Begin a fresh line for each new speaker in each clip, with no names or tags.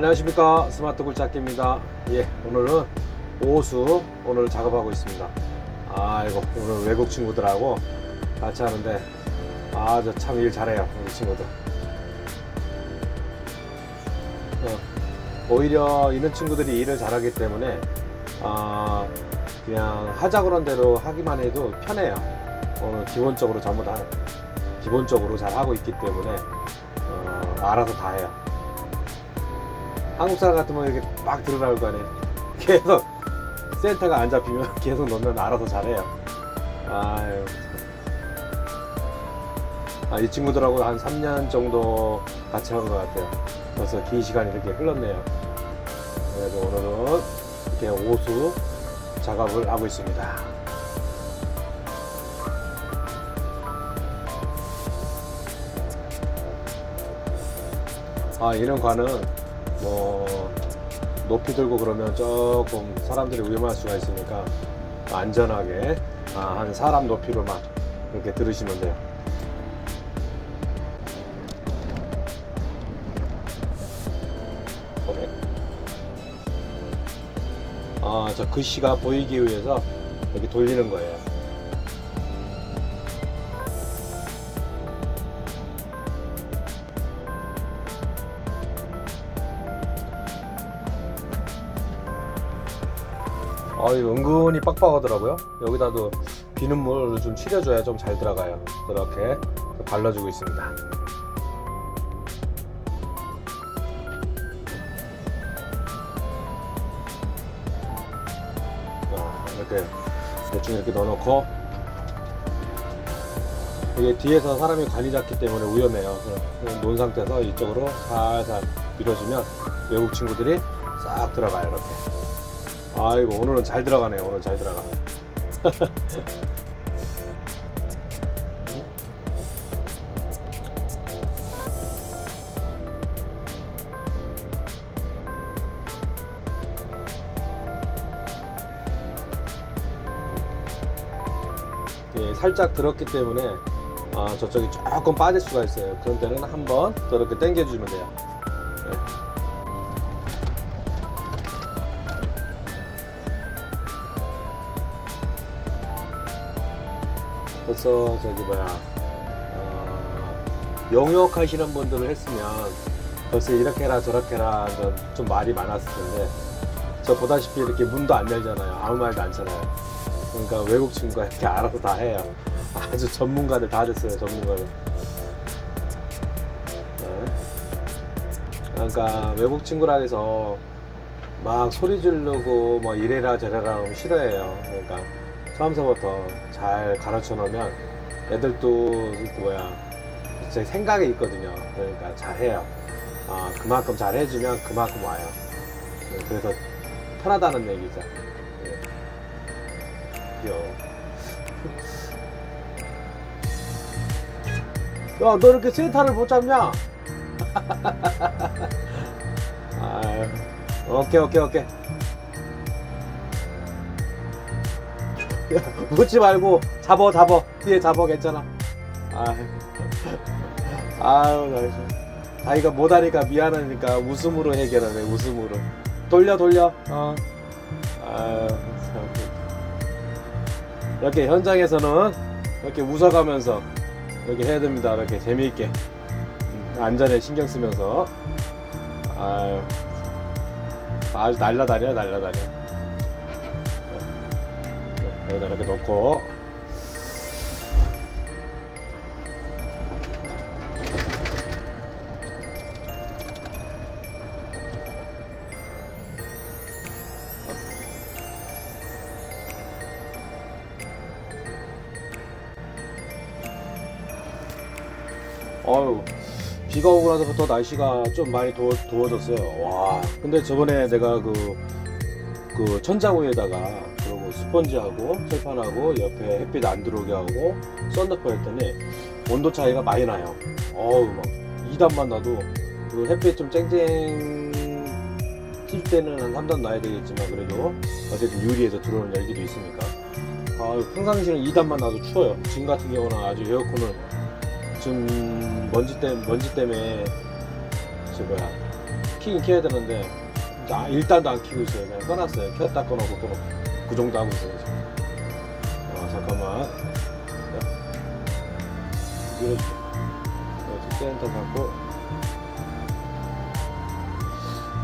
안녕하십니까. 스마트 굴착기입니다. 예 오늘은 오수 오늘 작업하고 있습니다. 아이고 오늘 외국 친구들하고 같이 하는데 아주 참일 잘해요 우리 친구들. 어, 오히려 이런 친구들이 일을 잘하기 때문에 아 그냥 하자 그런 대로 하기만 해도 편해요. 오늘 기본적으로 전부 다 기본적으로 잘 하고 있기 때문에 어, 알아서 다 해요 한국 사람 같으면 이렇게 막 들어갈 거 아니에요. 계속 센터가 안 잡히면 계속 넣으면 알아서 잘해요. 아유. 아, 이 친구들하고 한 3년 정도 같이 한 것 같아요. 벌써 긴 시간이 이렇게 흘렀네요. 그래서 오늘은 이렇게 오수 작업을 하고 있습니다. 아, 이런 관은 뭐 높이 들고 그러면 조금 사람들이 위험할 수가 있으니까 안전하게 아, 한 사람 높이로만 이렇게 들으시면 돼요. 아, 저 글씨가 보이기 위해서 이렇게 돌리는 거예요. 아, 이거 은근히 빡빡하더라고요. 여기다도 비눗물을 좀 칠해줘야 좀 잘 들어가요. 이렇게 발라주고 있습니다. 자, 이렇게 대충 이렇게 넣어놓고 이게 뒤에서 사람이 관이 잡기 때문에 위험해요. 놓은 상태에서 이쪽으로 살살 밀어주면 외국 친구들이 싹 들어가요. 이렇게. 아이고 오늘은 잘 들어가네요. 오늘 잘 들어가네 예, 살짝 들었기 때문에 아, 저쪽이 조금 빠질 수가 있어요. 그런 때는 한번 더 이렇게 당겨 주면 돼요 벌써 저기 뭐야 어, 영역 하시는 분들을 했으면 벌써 이렇게 해라 저렇게 해라 좀, 좀 말이 많았을 텐데 저 보다시피 이렇게 문도 안 열잖아요. 아무 말도 안 쳐요. 그러니까 외국 친구가 이렇게 알아서 다 해요. 아주 전문가들 다 됐어요 전문가들. 네. 그러니까 외국 친구라 해서 막 소리 지르고 뭐 이래라 저래라 싫어해요. 그러니까 처음서부터 잘 가르쳐 놓으면 애들도 그 뭐야 제 생각이 있거든요. 그러니까 잘해요. 아, 그만큼 잘 해주면 그만큼 와요. 네, 그래서 편하다는 얘기죠. 네. 야너 이렇게 센터를 못 잡냐? 아유, 오케이 오케이 오케이 묻지 말고 잡어 잡어. 뒤에 잡어 괜찮아. 아유. 아유 나 자기가 못하니까 미안하니까 웃음으로 해결하네 웃음으로. 돌려 돌려. 어. 아유 참. 이렇게 현장에서는 이렇게 웃어가면서 이렇게 해야 됩니다. 이렇게 재미있게. 음, 안전에 신경 쓰면서. 아유. 아주 날라다녀 날라다녀 여기다 이렇게 놓고. 어유 비가 오고 나서부터 날씨가 좀 많이 더워, 더워 졌어요. 와 근데 저번에 내가 그, 그 천장 위에다가 스펀지하고 철판하고 옆에 햇빛 안 들어오게 하고 썬더퍼 했더니 온도 차이가 많이 나요 어우 막 2단만 놔도 그 햇빛 좀 쨍쨍 튈 때는 한 3단 놔야 되겠지만 그래도 어쨌든 유리에서 들어오는 열기도 있으니까 아, 평상시는 2단만 놔도 추워요 지금 같은 경우는 아주 에어컨을 지금 먼지 때 먼지 때문에 저 뭐야 키긴 켜야 되는데 자, 일단도 안 키고 있어요. 그냥 꺼놨어요. 켰다 꺼놓고 꺼놓고 그 정도 하고 있어요. 지금. 아 잠깐만. 밀어줄게. 센터 잡고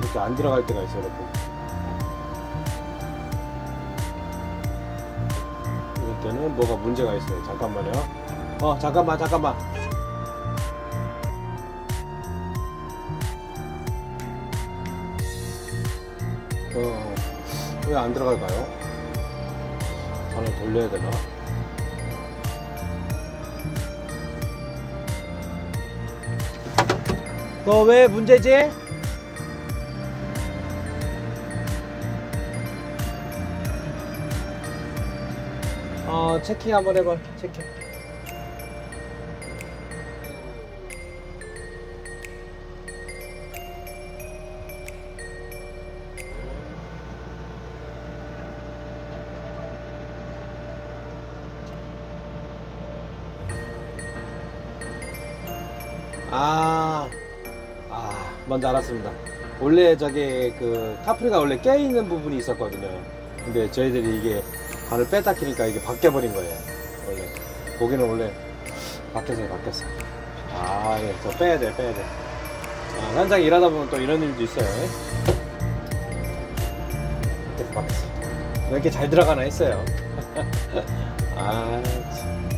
이렇게 안 들어갈 때가 있어요. 이렇게. 이럴 때는 뭐가 문제가 있어요. 잠깐만요. 어 잠깐만 잠깐만. 어, 왜 안 들어갈까요? 돌려야 되나? 너 왜 문제지? 어, 체킹 한번 해봐. 체킹. 먼저 알았습니다. 원래 저기 그 카프리가 원래 깨 있는 부분이 있었거든요. 근데 저희들이 이게 발을 뺐다 키니까 이게 바뀌어 버린 거예요. 원래 고기는 원래 바뀌었어요, 바뀌었어. 아, 예, 저 빼야 돼, 빼야 돼. 아, 현장 일하다 보면 또 이런 일도 있어요. 바뀌었어, 바뀌었어. 왜 이렇게 잘 들어가나 했어요. 아, 참.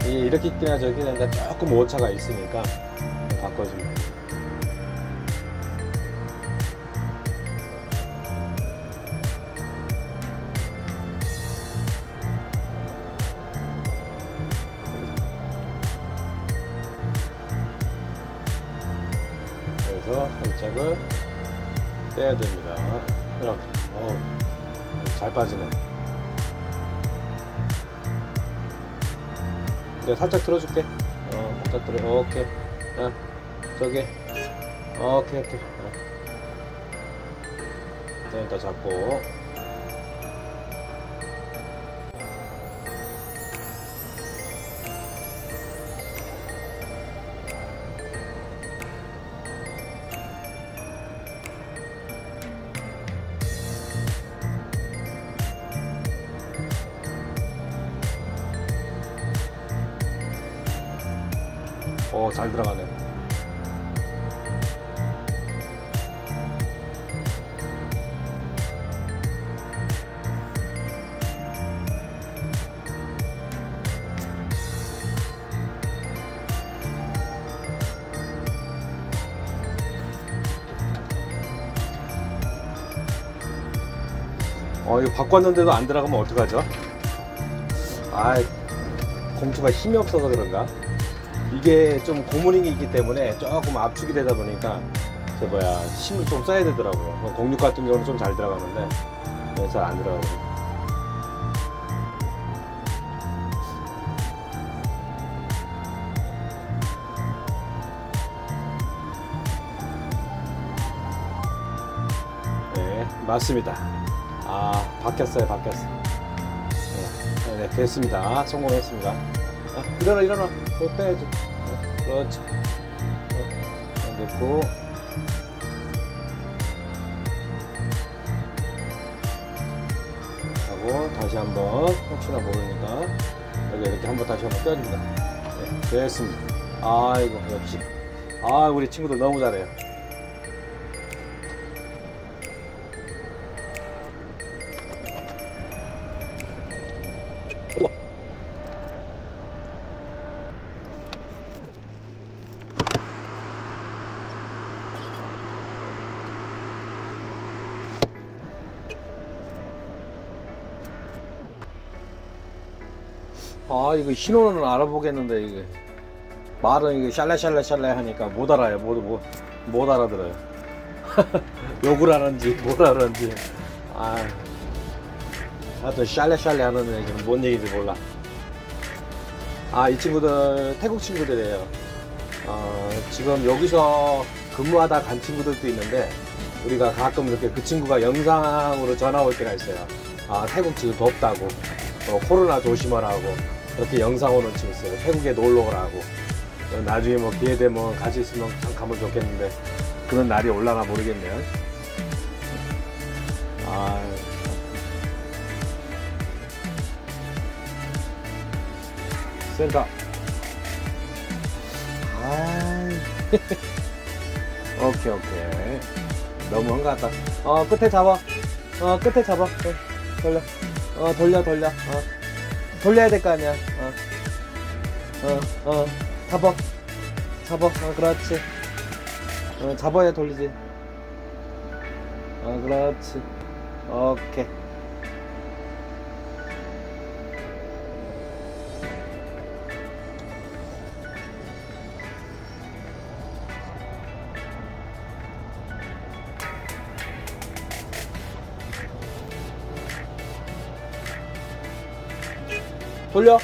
이게 이렇게 끼나 저렇게 끼나 조금 오차가 있으니까 바꿔줍니다. 내가 살짝 들어줄게. 어, 살짝 들어. 오케이. 야, 저기. 오케이, 오케이. 어. 일단 잡고. 잘 들어가네. 어, 이거 바꿨는데도 안 들어가면 어떡하죠? 아, 공투가 힘이 없어서 그런가? 이게 좀 고무링이 있기 때문에 조금 압축이 되다 보니까 저 뭐야 힘을 좀 써야 되더라고요. 뭐 공육 같은 경우는 좀 잘 들어가는데 잘 안 들어가고. 네 맞습니다. 아 바뀌었어요 바뀌었어. 네, 네 됐습니다. 성공했습니다. 아, 일어나 일어나 어, 빼야지 어, 그렇지 어, 됐고. 하고 다시 한번 혹시나 모르니까 여기 이렇게 한번 다시 한번 껴줍니다. 네, 됐습니다. 아이고 역시. 아 우리 친구들 너무 잘해요 아 이거 신호는 알아보겠는데 이게. 말은 이거 샬라샬라샬라 하니까 못 알아요. 못, 못, 못 알아들어요. 욕을 하는지 뭘 하는지. 아. 하여튼 샬라샬라 하는 얘기는 뭔 얘기인지 몰라. 아 이 친구들 태국 친구들이에요. 어, 지금 여기서 근무하다 간 친구들도 있는데 우리가 가끔 이렇게 그 친구가 영상으로 전화 올 때가 있어요. 아 태국 지금 덥다고. 어, 코로나 조심하라고 이렇게 영상 오는 친구 있어요 태국에 놀러 오라고 어, 나중에 뭐 기회 되면 같이 있으면 참 가면 좋겠는데 그런 날이 올라나 모르겠네요. 아, 센터. 아, 오케이 오케이. 너무 한가하다. 어 끝에 잡아. 어 끝에 잡아. 어, 돌려. 어 돌려 돌려. 어 돌려야 될 거 아니야. 어. 어, 어, 잡아. 잡아. 어, 그렇지. 어, 잡아야 돌리지. 어, 그렇지. 오케이. 돌려.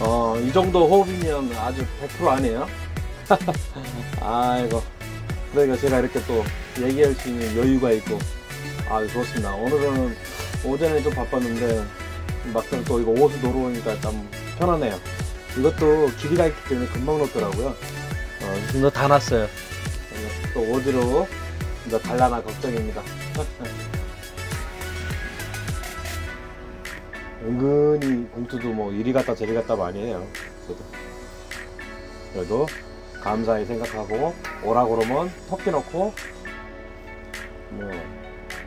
어, 이 정도 호흡이면 아주 100% 아니에요? 아이고. 그러니까 제가 이렇게 또 얘기할 수 있는 여유가 있고, 아주 좋습니다. 오늘은 오전에 좀 바빴는데, 막상 또 이거 옷을 놓으러 오니까 참 편하네요. 이것도 길이가 있기 때문에 금방 놓더라고요. 어, 지금 다 놨어요. 또 어디로 이제 갈라나 걱정입니다. 은근히 봉투도 뭐 이리 갔다 저리 갔다 많이 해요. 저도. 그래도 감사히 생각하고 오라고 그러면 토끼 넣고 뭐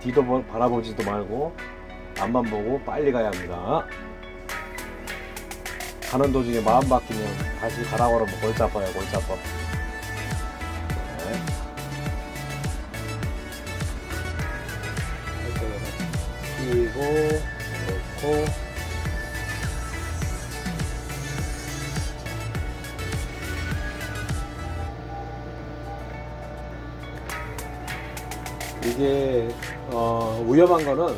뒤도 뭐 바라보지도 말고 앞만 보고 빨리 가야 합니다. 가는 도중에 마음 바뀌면 다시 가라고 그러면 골치 아파요, 골치 아파. 네. 끼고 넣고 이게 어, 위험한 거는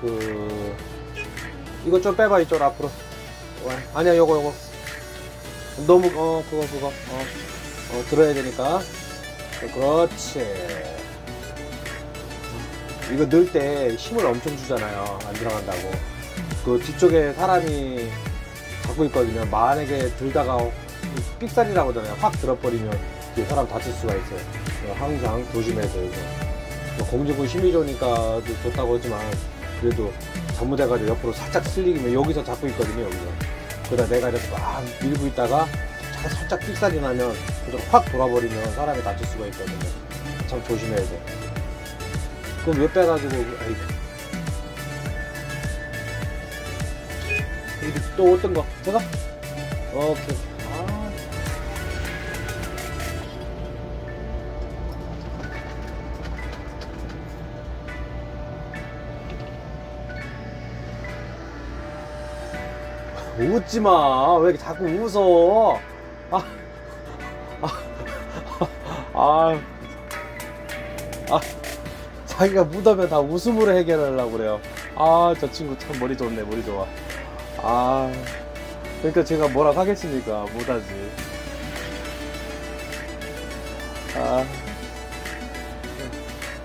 그 이거 좀 빼봐 이쪽 앞으로. 와, 아니야 요거 요거. 너무 어 그거 그거. 어, 어 들어야 되니까. 그렇지. 이거 넣을 때 힘을 엄청 주잖아요 안 들어간다고. 그 뒤쪽에 사람이 잡고 있거든요. 만약에 들다가 삑살이라고 하잖아요. 확 들어버리면 그 사람 다칠 수가 있어요. 항상 조심해서 이거 뭐 공중부 힘이 좋으니까 좋다고 하지만 그래도 잘못해가지고 옆으로 살짝 쓸리면 여기서 잡고 있거든요 여기서. 그러다 내가 이렇게 막 밀고 있다가 살짝 삑살이 나면 확 돌아버리면 사람이 다칠 수가 있거든요. 참 조심해야 돼. 그럼 왜 빼가지고 여기 또 어떤 거? 제가 오케이 웃지 마. 왜 이렇게 자꾸 웃어? 아, 아, 아, 아, 자기가 묻으면 다 웃음으로 해결하려고 그래요. 아, 저 친구 참 머리 좋네, 머리 좋아. 아, 그러니까 제가 뭐라 하겠습니까? 못하지. 아.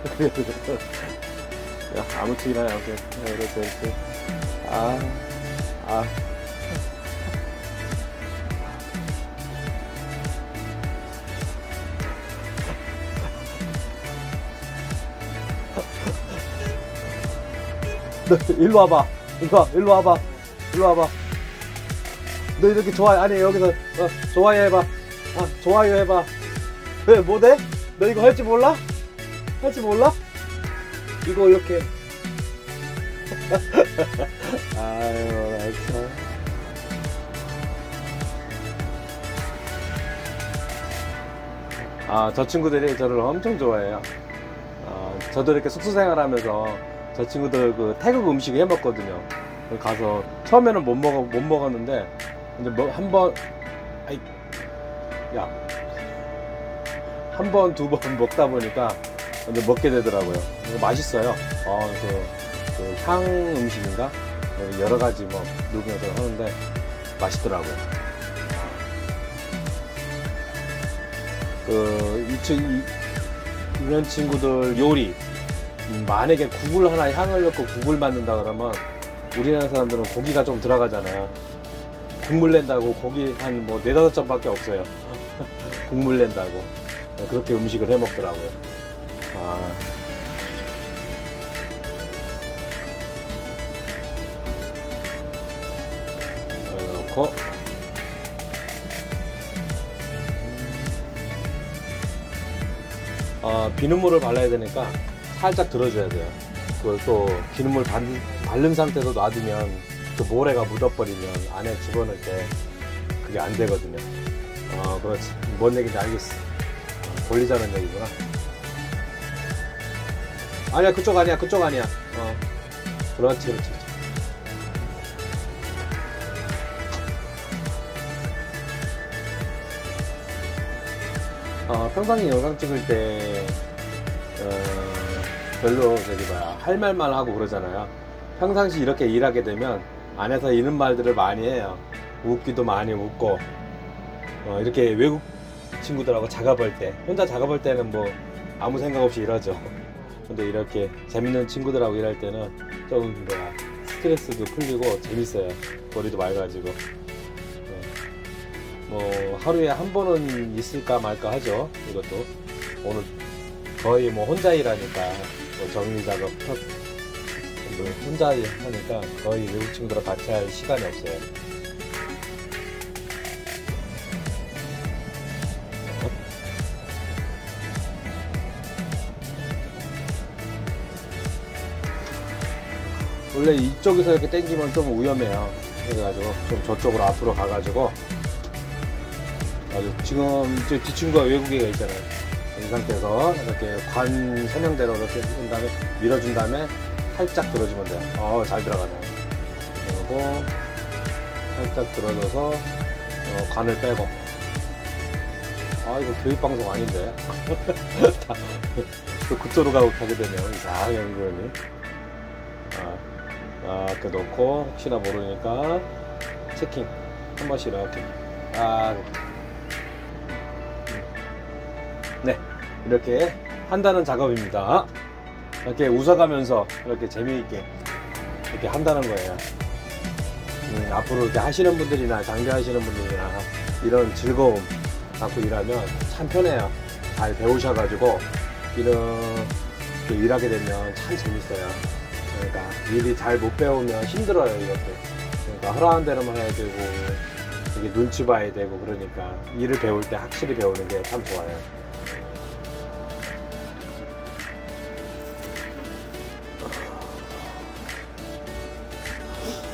야, 아무 튀기나, 아무튼. 그렇지, 그렇지. 아, 아. 너 일로 와봐. 와, 일로 와봐. 일로 와봐. 너 이렇게 좋아요. 아니, 여기서, 어, 좋아요 해봐. 아, 좋아요 해봐. 왜, 뭐 돼? 너 이거 할 줄 몰라? 할 줄 몰라? 이거 이렇게. 아유, 나 참. 아, 저 친구들이 저를 엄청 좋아해요. 아, 저도 이렇게 숙소 생활하면서 저 친구들 그 태국 음식 해 먹거든요. 가서 처음에는 못 먹어 못 먹었는데 이제 뭐 한번 아이 야 한 번 두 번 먹다 보니까 이제 먹게 되더라고요. 맛있어요. 어그향 음식인가 여러 가지 뭐 녹여서 하는데 맛있더라고요. 그, 이런 친구들 요리, 음, 만약에 국을 하나 향을 넣고 국을 만든다 그러면 우리나라 사람들은 고기가 좀 들어가잖아요. 국물 낸다고 고기 한 뭐 네다섯 점밖에 없어요. 국물 낸다고. 그렇게 음식을 해 먹더라고요. 아. 넣고 어, 비눗물을 발라야 되니까 살짝 들어줘야 돼요. 그걸 또 비눗물 바, 바른 상태로 놔두면 그 모래가 묻어버리면 안에 집어넣을 때 그게 안 되거든요. 어, 그렇지. 뭔 얘기인지 알겠어. 어, 돌리자는 얘기구나. 아니야, 그쪽 아니야, 그쪽 아니야. 어, 그렇지, 그렇지. 그렇지. 어, 평상시 영상 찍을 때, 어, 별로, 저기, 뭐야, 할 말만 하고 그러잖아요. 평상시 이렇게 일하게 되면, 안에서 이런 말들을 많이 해요. 웃기도 많이 웃고, 어, 이렇게 외국 친구들하고 작업할 때, 혼자 작업할 때는 뭐, 아무 생각 없이 일하죠. 근데 이렇게 재밌는 친구들하고 일할 때는 좀, 뭐야, 스트레스도 풀리고 재밌어요. 머리도 맑아지고. 네. 뭐 하루에 한 번은 있을까 말까 하죠 이것도 오늘 거의 뭐 혼자 일하니까 뭐 정리 작업 턱, 뭐 혼자 하니까 거의 외국 친구들랑 같이 할 시간이 없어요. 원래 이쪽에서 이렇게 당기면 좀 위험해요. 그래가지고 좀 저쪽으로 앞으로 가가지고. 아주 지금 저 뒷친구가 외국에 있잖아요. 이 상태에서 이렇게 관 설명대로 이렇게 한 다음에 밀어준 다음에 살짝 들어주면 돼요. 어, 잘 들어가네요. 그리고 살짝 들어줘서 어, 관을 빼고. 아, 이거 교육방송 아닌데. 또 그쪽으로 가고 가게 되면 이상하게 연구원이. 아, 아, 이렇게 놓고 혹시나 모르니까 체킹 한 번씩 이렇게. 아, 이렇게 한다는 작업입니다. 이렇게 웃어가면서 이렇게 재미있게 이렇게 한다는 거예요. 음, 앞으로 이렇게 하시는 분들이나 장비하시는 분들이나 이런 즐거움 갖고 일하면 참 편해요. 잘 배우셔가지고 이렇게 일하게 되면 참 재밌어요. 그러니까 일이 잘 못 배우면 힘들어요 이것도. 그러니까 하라는 대로만 해야 되고 이게 눈치 봐야 되고 그러니까 일을 배울 때 확실히 배우는 게 참 좋아요.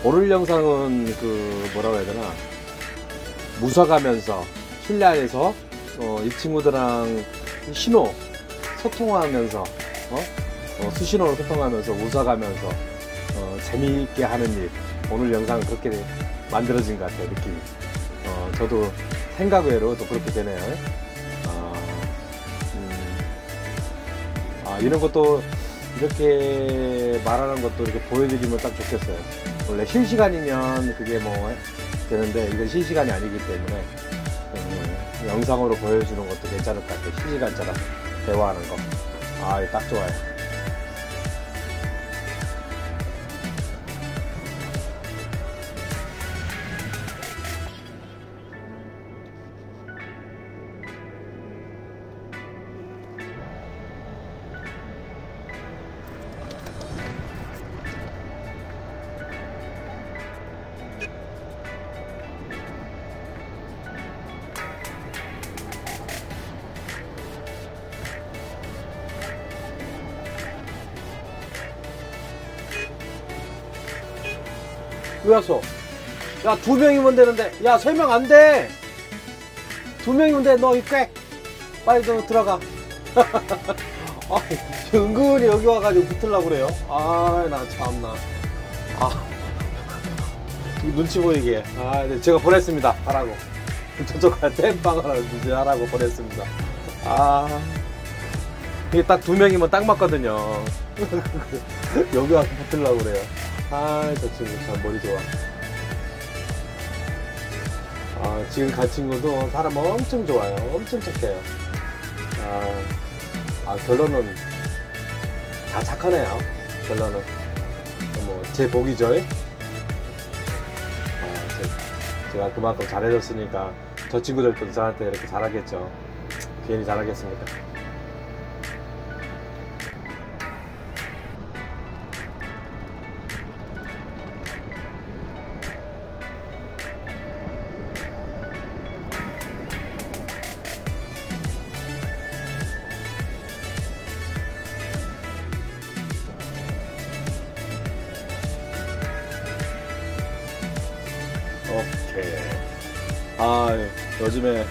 오늘 영상은 그 뭐라고 해야 되나? 무사가면서 실내 안에서 어, 이 친구들랑 신호 소통하면서 어? 어, 수신호로 소통하면서 웃어가면서 어, 재미있게 하는 일. 오늘 영상은 그렇게 만들어진 것 같아요 느낌이. 어, 저도 생각 외로 또 그렇게 되네요. 아, 음, 아, 이런 것도 이렇게 말하는 것도 이렇게 보여드리면 딱 좋겠어요 원래 실시간이면 그게 뭐 되는데 이건 실시간이 아니기 때문에 음, 영상으로 보여주는 것도 괜찮을 것 같아요. 실시간처럼 대화하는 거 아 딱 좋아요 왜 왔어? 야, 두 명이면 되는데. 야, 세 명 안 돼. 두 명이면 돼. 너 꽤. 빨리 너 들어가. 아, 은근히 여기 와가지고 붙으려고 그래요. 아, 나 참나. 아, 이 눈치 보이게. 아, 네, 제가 보냈습니다. 하라고. 저쪽 갈 땜빵 하라고, 이제 하라고 보냈습니다. 아, 이게 딱 두 명이면 딱 맞거든요. 여기 와서 붙으려고 그래요. 아, 저 친구 참 머리 좋아. 아, 지금 간 친구도 사람 엄청 좋아요. 엄청 착해요. 아, 아 결론은 다 착하네요. 결론은. 뭐, 제 복이죠. 아, 제, 제가 그만큼 잘해줬으니까 저 친구들도 저한테 이렇게 잘하겠죠. 괜히 잘하겠습니까? 요즘에,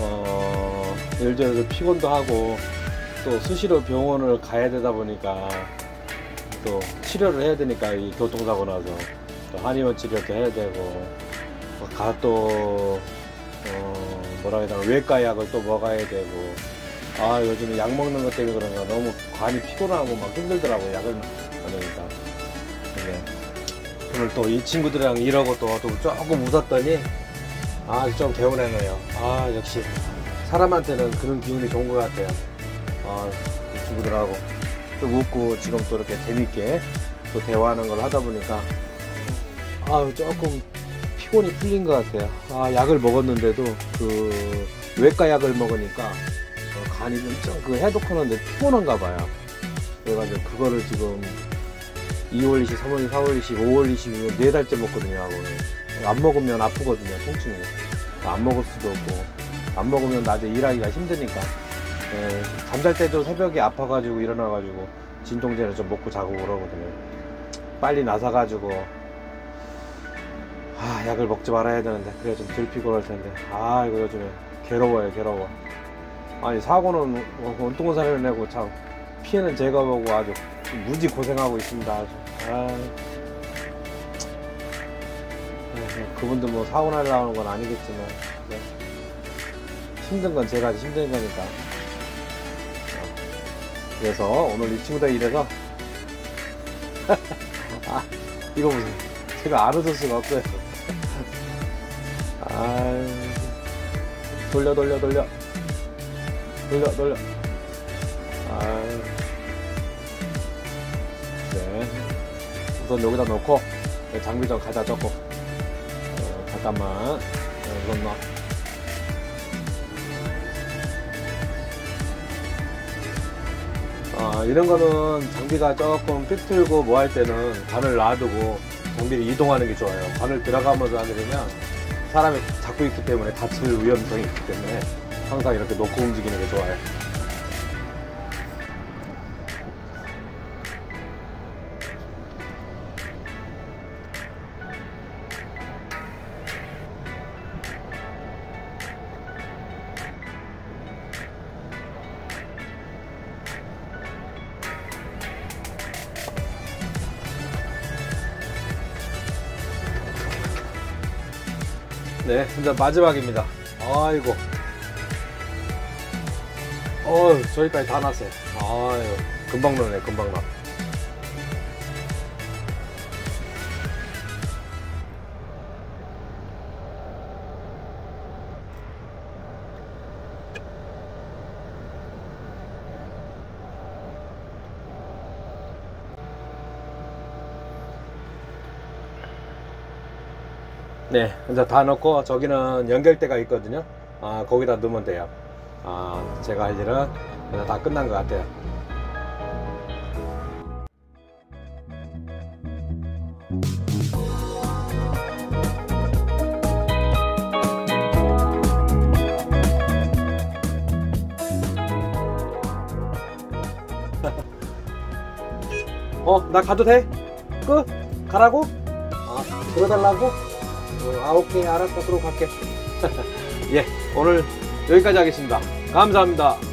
어, 예를 들어서 피곤도 하고, 또 수시로 병원을 가야 되다 보니까, 또 치료를 해야 되니까, 이 교통사고 나서, 또 한의원 치료도 해야 되고, 뭐 가, 또, 어, 뭐라 해야 되나, 외과 약을 또 먹어야 되고, 아, 요즘에 약 먹는 것 때문에 그런가 너무 간이 피곤하고 막 힘들더라고요, 약을 먹으니까. 근데, 오늘 또 이 친구들이랑 또, 또 조금 웃었더니 아 좀 개운하네요. 아 역시 사람한테는 그런 기운이 좋은 것 같아요. 아이 친구들하고 또 웃고 지금 또 이렇게 재밌게 또 대화하는 걸 하다 보니까 아 조금 피곤이 풀린 것 같아요. 아 약을 먹었는데도 그 외과 약을 먹으니까 어, 간이 좀그 해독하는데 피곤한가 봐요. 그래가지고 그거를 지금 2월 20, 3월 4월 20, 5월 20, 네 달째 먹거든요, 약을. 안 먹으면 아프거든요, 통증이. 안 먹을 수도 없고. 안 먹으면 낮에 일하기가 힘드니까. 예, 잠잘 때도 새벽에 아파가지고 일어나가지고 진통제를 좀 먹고 자고 그러거든요. 빨리 나서가지고, 아, 약을 먹지 말아야 되는데, 그래 좀 덜 피곤할 텐데. 아, 이거 요즘에 괴로워요, 괴로워. 아니, 사고는 원통은 사례를 내고 참, 피해는 제가 보고 아주 무지 고생하고 있습니다. 아주. 아. 그분도 뭐 사고 날라오는 건 아니겠지만 네. 힘든 건 제가 힘든 거니까. 어. 그래서 오늘 이 친구들 이래서 아 이거 무슨 제가 안 웃을 수가 없어요. 아 돌려 돌려 돌려 돌려 돌려. 아. 네. 우선 여기다 놓고 장비 좀 가져다 어, 잠깐만 어, 우선 놔. 아, 이런 거는 장비가 조금 삐뚤고 뭐 할 때는 관을 놔두고 장비를 이동하는 게 좋아요. 관을 들어가면서 하게 되면 사람이 잡고 있기 때문에 다칠 위험성이 있기 때문에 항상 이렇게 놓고 움직이는 게 좋아요. 네, 이제 마지막입니다. 아이고. 어휴, 저기까지 다 났어요. 아유, 금방 나네, 금방 나. 네, 이제 다 넣고 저기는 연결대가 있거든요. 아, 거기다 넣으면 돼요. 아, 제가 할 일은 다 끝난 것 같아요. 어, 나 가도 돼? 끝? 가라고? 아, 들어달라고? 어, 아, 오케이. 알았어. 그럼 갈게. 예, 오늘 여기까지 하겠습니다. 감사합니다.